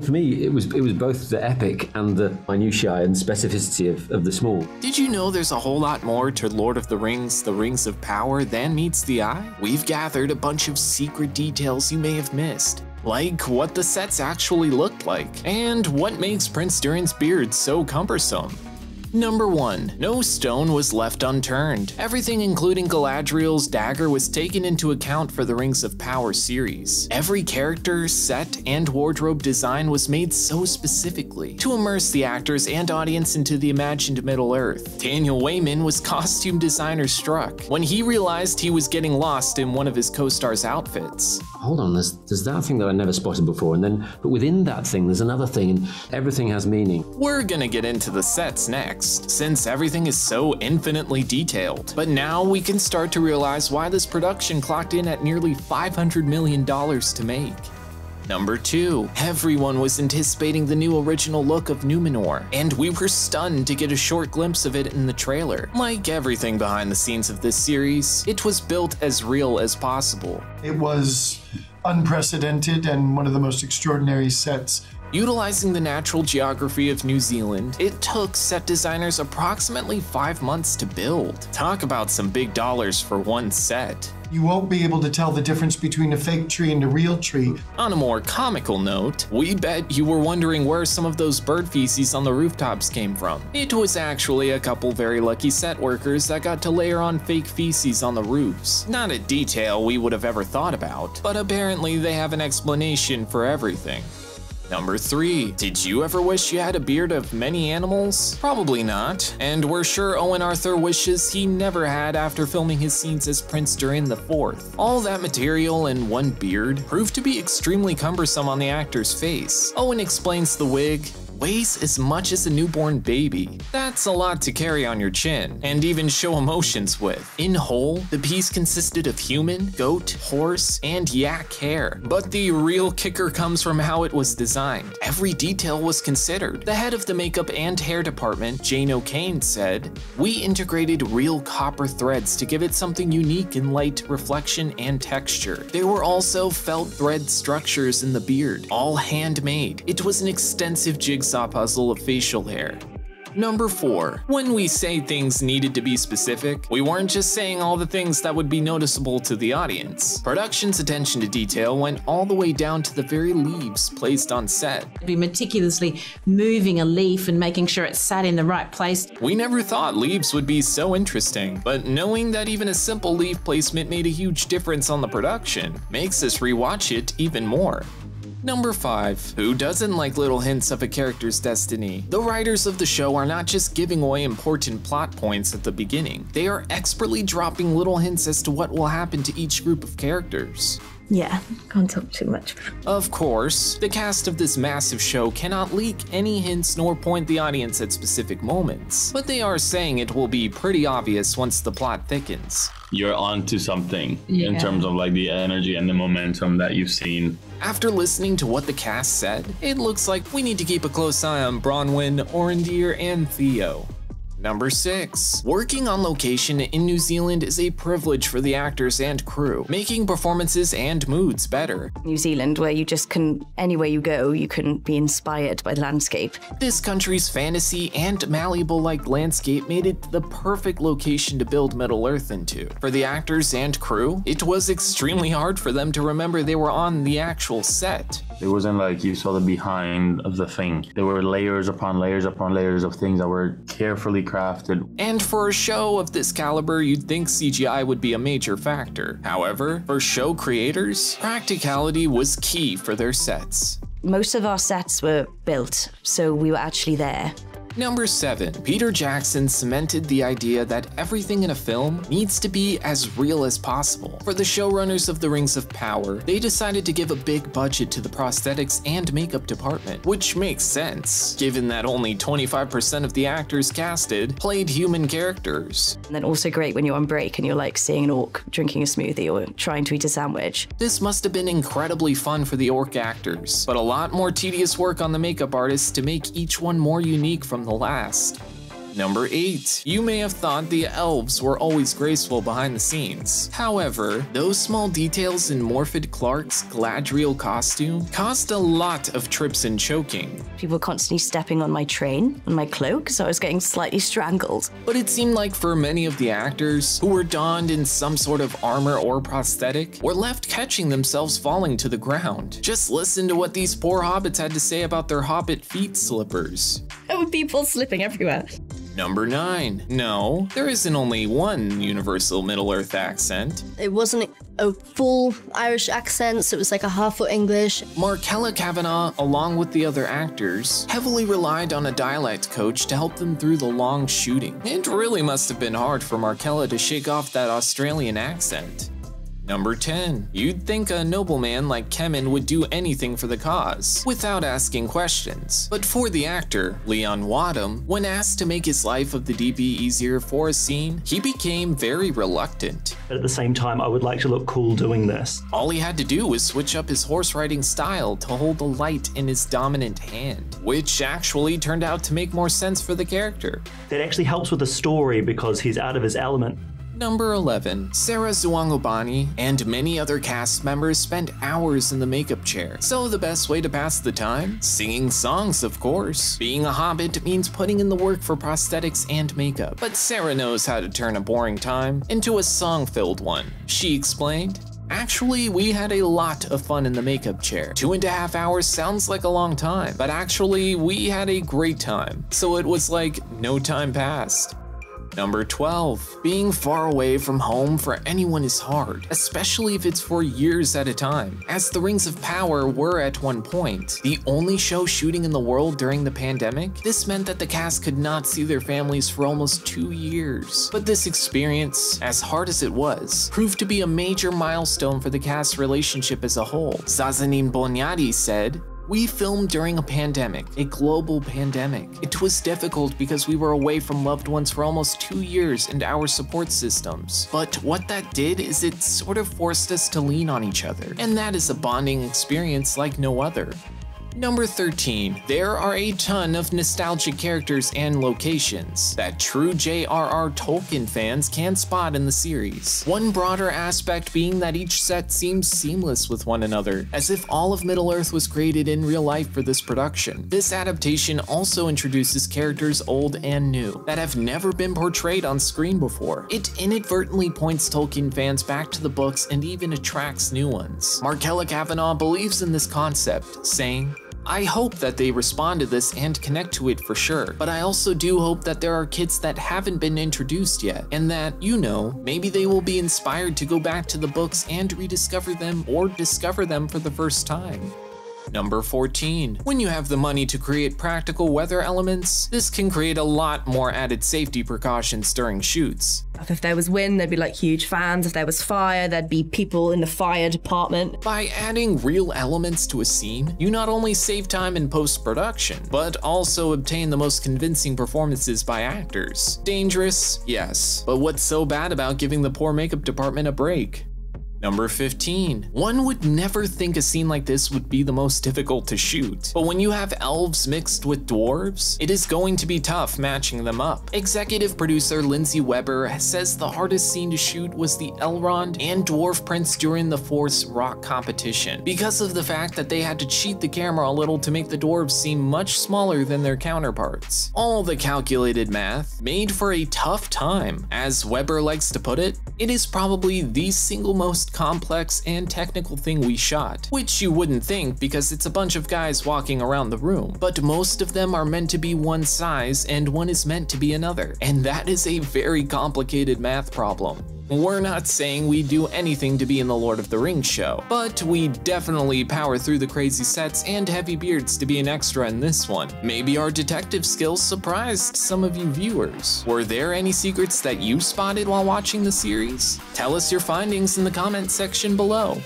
For me, it was it was both the epic and the minutiae and specificity of, of the small. Did you know there's a whole lot more to Lord of the Rings, The Rings of Power than meets the eye? We've gathered a bunch of secret details you may have missed. Like what the sets actually looked like, and what makes Prince Durin's beard so cumbersome. Number 1. No stone was left unturned. Everything including Galadriel's dagger was taken into account for the Rings of Power series. Every character, set, and wardrobe design was made so specifically to immerse the actors and audience into the imagined Middle-earth. Daniel Weyman was costume designer struck when he realized he was getting lost in one of his co-stars' outfits. Hold on, there's, there's that thing that I never spotted before, and then, but within that thing, there's another thing, and everything has meaning. We're gonna get into the sets next since everything is so infinitely detailed. But now we can start to realize why this production clocked in at nearly $500 million to make. Number 2. Everyone was anticipating the new original look of Numenor, and we were stunned to get a short glimpse of it in the trailer. Like everything behind the scenes of this series, it was built as real as possible. It was unprecedented and one of the most extraordinary sets Utilizing the natural geography of New Zealand, it took set designers approximately five months to build. Talk about some big dollars for one set. You won't be able to tell the difference between a fake tree and a real tree. On a more comical note, we bet you were wondering where some of those bird feces on the rooftops came from. It was actually a couple very lucky set workers that got to layer on fake feces on the roofs. Not a detail we would have ever thought about, but apparently they have an explanation for everything. Number 3. Did you ever wish you had a beard of many animals? Probably not, and we're sure Owain Arthur wishes he never had after filming his scenes as Prince Durin IV. All that material in one beard proved to be extremely cumbersome on the actor's face. Owain explains the wig, weighs as much as a newborn baby. That's a lot to carry on your chin, and even show emotions with. In whole, the piece consisted of human, goat, horse, and yak hair. But the real kicker comes from how it was designed. Every detail was considered. The head of the makeup and hair department, Jane O'Kane, said, We integrated real copper threads to give it something unique in light, reflection, and texture. There were also felt thread structures in the beard, all handmade. It was an extensive jigsaw jigsaw puzzle of facial hair. Number 4. When we say things needed to be specific, we weren't just saying all the things that would be noticeable to the audience. Production's attention to detail went all the way down to the very leaves placed on set. Be meticulously moving a leaf and making sure it sat in the right place. We never thought leaves would be so interesting, but knowing that even a simple leaf placement made a huge difference on the production makes us rewatch it even more. Number 5. Who doesn't like little hints of a character's destiny? The writers of the show are not just giving away important plot points at the beginning, they are expertly dropping little hints as to what will happen to each group of characters. Yeah, can't talk too much. Of course, the cast of this massive show cannot leak any hints nor point the audience at specific moments, but they are saying it will be pretty obvious once the plot thickens. You're onto something yeah. in terms of like the energy and the momentum that you've seen after listening to what the cast said, it looks like we need to keep a close eye on Bronwyn, Arondir, and Theo. Number 6. Working on location in New Zealand is a privilege for the actors and crew, making performances and moods better. New Zealand, where you just can, anywhere you go, you can be inspired by the landscape. This country's fantasy and malleable-like landscape made it the perfect location to build Middle-earth into. For the actors and crew, it was extremely hard for them to remember they were on the actual set. It wasn't like you saw the behind of the thing. There were layers upon layers upon layers of things that were carefully crafted. And for a show of this caliber, you'd think CGI would be a major factor. However, for show creators, practicality was key for their sets. Most of our sets were built, so we were actually there. Number 7. Peter Jackson cemented the idea that everything in a film needs to be as real as possible. For the showrunners of The Rings of Power, they decided to give a big budget to the prosthetics and makeup department, which makes sense, given that only 25% of the actors casted played human characters. And then also great when you're on break and you're like seeing an orc drinking a smoothie or trying to eat a sandwich. This must have been incredibly fun for the orc actors, but a lot more tedious work on the makeup artists to make each one more unique from the last. Number 8. You may have thought the elves were always graceful behind the scenes. However, those small details in Morfydd Clark's Galadriel costume caused a lot of trips and choking. People were constantly stepping on my train, on my cloak, so I was getting slightly strangled. But it seemed like for many of the actors, who were donned in some sort of armor or prosthetic, were left catching themselves falling to the ground. Just listen to what these poor hobbits had to say about their hobbit feet slippers. There were people slipping everywhere. Number 9. No, there isn't only one universal Middle-earth accent. It wasn't a full Irish accent, so it was like a half foot English. Markella Kavanagh, along with the other actors, heavily relied on a dialect coach to help them through the long shooting. It really must have been hard for Markella to shake off that Australian accent. Number 10. You'd think a nobleman like Kemen would do anything for the cause, without asking questions. But for the actor, Leon Wadham, when asked to make his life of the DP easier for a scene, he became very reluctant. But at the same time, I would like to look cool doing this. All he had to do was switch up his horse riding style to hold the light in his dominant hand, which actually turned out to make more sense for the character. That actually helps with the story because he's out of his element. Number 11. Sara Zwangobani and many other cast members spent hours in the makeup chair. So the best way to pass the time? Singing songs, of course. Being a hobbit means putting in the work for prosthetics and makeup. But Sara knows how to turn a boring time into a song-filled one. She explained, Actually, we had a lot of fun in the makeup chair. Two and a half hours sounds like a long time, but actually, we had a great time. So it was like no time passed. Number 12. Being far away from home for anyone is hard, especially if it's for years at a time. As the Rings of Power were at one point, the only show shooting in the world during the pandemic, this meant that the cast could not see their families for almost two years. But this experience, as hard as it was, proved to be a major milestone for the cast's relationship as a whole. Nazanin Boniadi said, we filmed during a pandemic, a global pandemic. It was difficult because we were away from loved ones for almost two years and our support systems. But what that did is it sort of forced us to lean on each other, and that is a bonding experience like no other. Number 13. There are a ton of nostalgic characters and locations that true J.R.R. Tolkien fans can spot in the series. One broader aspect being that each set seems seamless with one another, as if all of Middle-earth was created in real life for this production. This adaptation also introduces characters old and new that have never been portrayed on screen before. It inadvertently points Tolkien fans back to the books and even attracts new ones. Markella Kavanagh believes in this concept, saying, I hope that they respond to this and connect to it for sure, but I also do hope that there are kids that haven't been introduced yet, and that, you know, maybe they will be inspired to go back to the books and rediscover them or discover them for the first time. Number 14. When you have the money to create practical weather elements, this can create a lot more added safety precautions during shoots. If there was wind, there'd be like huge fans. If there was fire, there'd be people in the fire department. By adding real elements to a scene, you not only save time in post-production, but also obtain the most convincing performances by actors. Dangerous? Yes. But what's so bad about giving the poor makeup department a break? Number 15. One would never think a scene like this would be the most difficult to shoot, but when you have elves mixed with dwarves, it is going to be tough matching them up. Executive producer Lindsey Weber says the hardest scene to shoot was the Elrond and Dwarf Prince during the Force Rock competition, because of the fact that they had to cheat the camera a little to make the dwarves seem much smaller than their counterparts. All the calculated math made for a tough time. As Weber likes to put it, it is probably the single most complex and technical thing we shot, which you wouldn't think because it's a bunch of guys walking around the room, but most of them are meant to be one size and one is meant to be another, and that is a very complicated math problem. We're not saying we do anything to be in the Lord of the Rings show, but we definitely power through the crazy sets and heavy beards to be an extra in this one. Maybe our detective skills surprised some of you viewers. Were there any secrets that you spotted while watching the series? Tell us your findings in the comments section below.